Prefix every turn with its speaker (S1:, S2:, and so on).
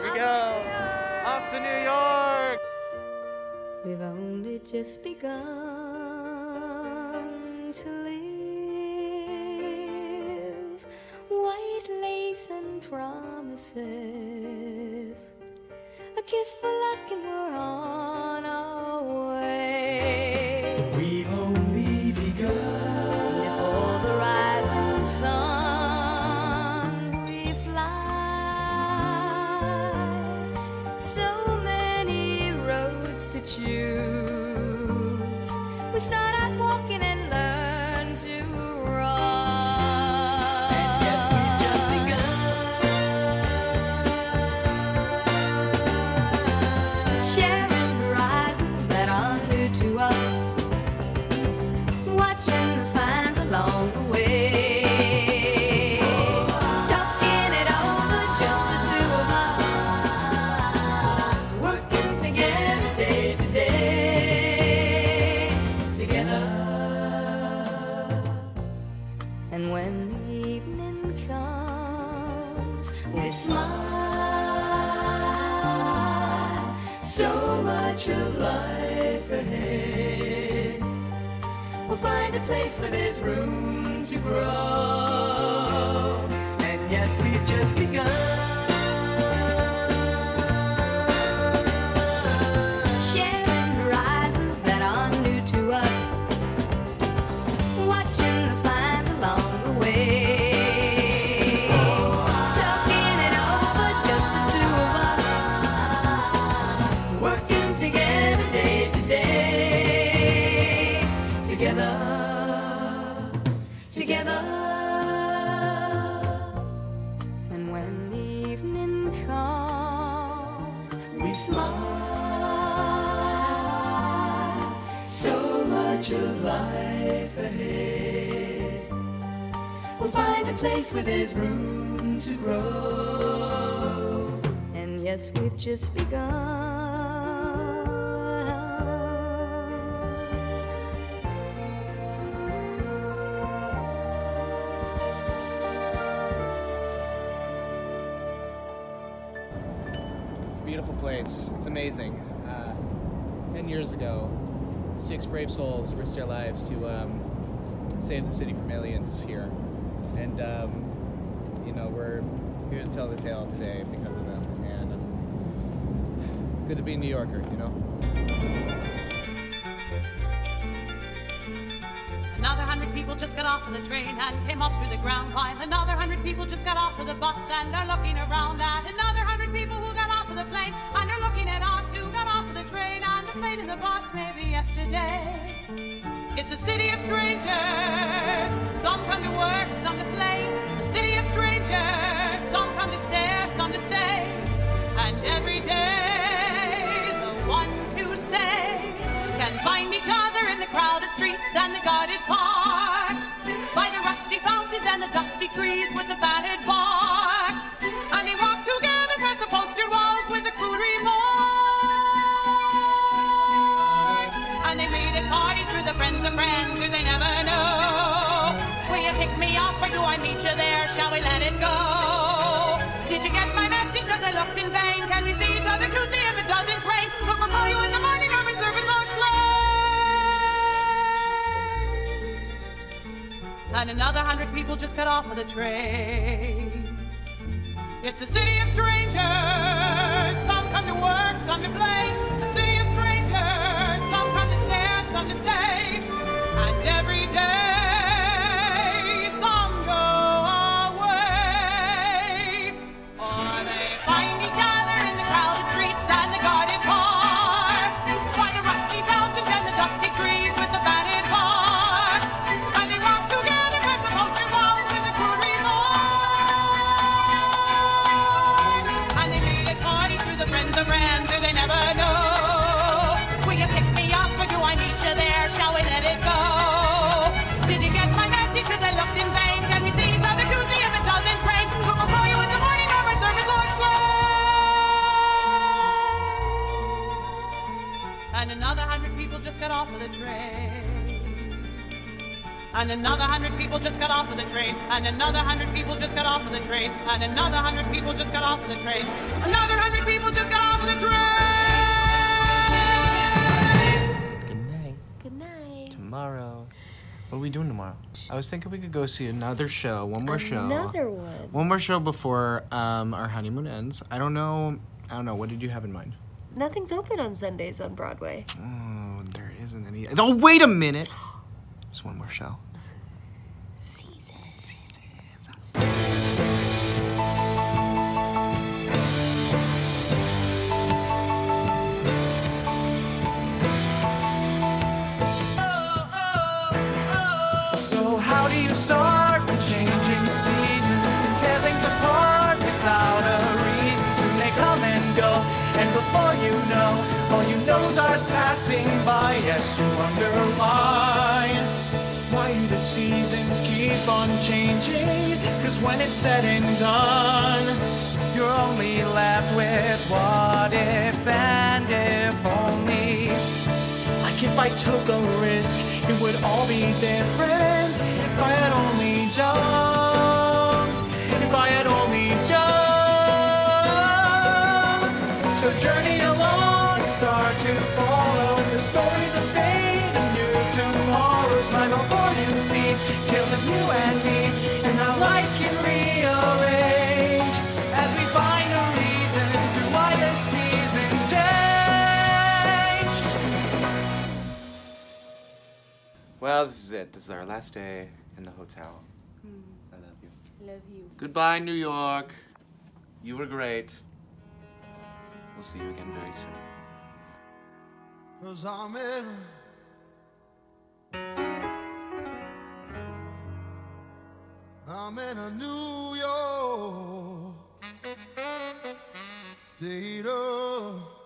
S1: go. Off to New York.
S2: We've only just begun to live. White lace and promises. A kiss for luck and we're on our way. Choose. We start out walking and learn to run. Sharing horizons comes, we smile. So much of life ahead. We'll find a place where there's room to grow. Of life ahead. We'll find a place where there's room to grow. And yes, we've just begun.
S1: It's a beautiful place. It's amazing. Uh, Ten years ago, six brave souls risked their lives to um, save the city from aliens here, and um, you know we're here to tell the tale today because of them. And um, it's good to be a New Yorker, you know.
S3: Another hundred people just got off of the train and came up through the ground while another hundred people just got off of the bus and are looking around at another hundred people who got off of the plane and are looking at us plane and the bus maybe yesterday. It's a city of strangers. Some come to work, some to play. A city of strangers. Some come to stare, some to stay. And every day, the ones who stay can find each other in the crowded streets and the guarded parks. By the rusty fountains and the dusty trees with the we let it go? Did you get my message? Cause I looked in vain. Can we see each other Tuesday if it doesn't rain? Look, we'll call you in the morning or my service will explain. And another hundred people just got off of the train. It's a city of strangers. Some come to work, some to play. hundred people just got off of the train. And another hundred people just got off of the train. And another hundred people just got off of the train. And another hundred people just got off of the train. Another hundred people just got off of the train. Good night. Good night. Tomorrow.
S4: What are we doing tomorrow? I was thinking we could go see another show, one more another show.
S5: Another one.
S4: One more show before um, our honeymoon ends. I don't know. I don't know. What did you have in mind?
S5: Nothing's open on Sundays on Broadway.
S4: Oh, there isn't any. Oh, wait a minute. Just one more show.
S5: Season.
S6: So how do you start when it's said and done, you're only left with what ifs and if only. Like if I took a risk, it would all be different. If I had only jumped, if I had only jumped. So journey along, start to follow
S4: Well, this is it. This is our last day in the hotel. Hmm. I love you.
S5: Love you.
S4: Goodbye, New York. You were great. We'll see you again very soon.
S6: Cause I'm in. I'm in a New York state of